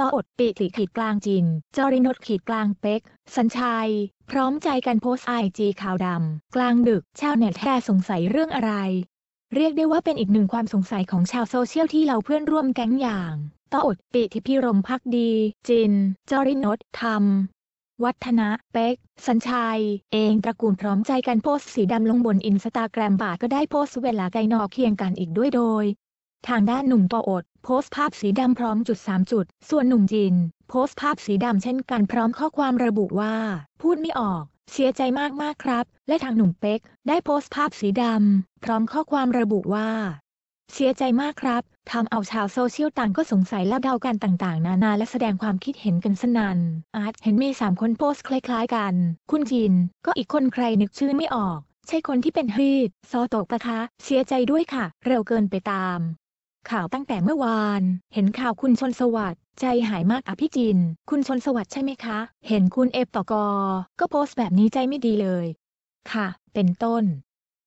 ต๊อดปิติขีดกลางจินจรินทร์ขีดกลางเป๊ก สัณชัย พร้อมใจกันโพสต์ IG ขาวดำ กลางดึก ชาวเน็ตแห่สงสัยเรื่องอะไร เรียกได้ว่าเป็นอีกหนึ่งความสงสัยของชาวโซเชียลที่เราเพื่อนร่วมแก๊งอย่างต๊อดปิติภิรมย์ภักดี จินจรินทร์ธรรมวัฒนะ เป๊ก สัณชัย เองตระกูลพร้อมใจกันโพสต์สีดำลงบนอินสตาแกรมบ่าก็ได้โพสต์เวลาใกล้เคียงกันอีกด้วยโดย ทางด้านหนุ่มปออด โพสต์ภาพสีดำพร้อมจุด 3 จุด ส่วนหนุ่มจิน โพสต์ภาพสีดำเช่นกันพร้อมข้อความระบุว่า พูดไม่ออก เสียใจมากมากๆครับ และทางหนุ่มเป็ก ได้โพสต์ภาพสีดำพร้อมข้อความระบุว่า เสียใจมากครับทำเอาชาวโซเชียลต่างก็สงสัยและเดากันต่างๆ นานาและแสดงความคิดเห็นกันสนัน่นอาร์ตเห็นมีสามคนโพสต์คล้ายๆกัน คุณจิน ก็อีกคนใครนึกชื่อไม่ออก ใช่คนที่เป็นฮีดซอตกปะคะ เสียใจด้วยค่ะ เร็วเกินไปตาม ข่าวตั้งแต่เมื่อวาน เห็นข่าวคุณชนสวัสดิ์ใจหายมากอภิจิน คุณชนสวัสดิ์ใช่ไหมคะ เห็นคุณเอฟต่อกอ ก็โพสต์แบบนี้ใจไม่ดีเลย ค่ะ เป็นต้น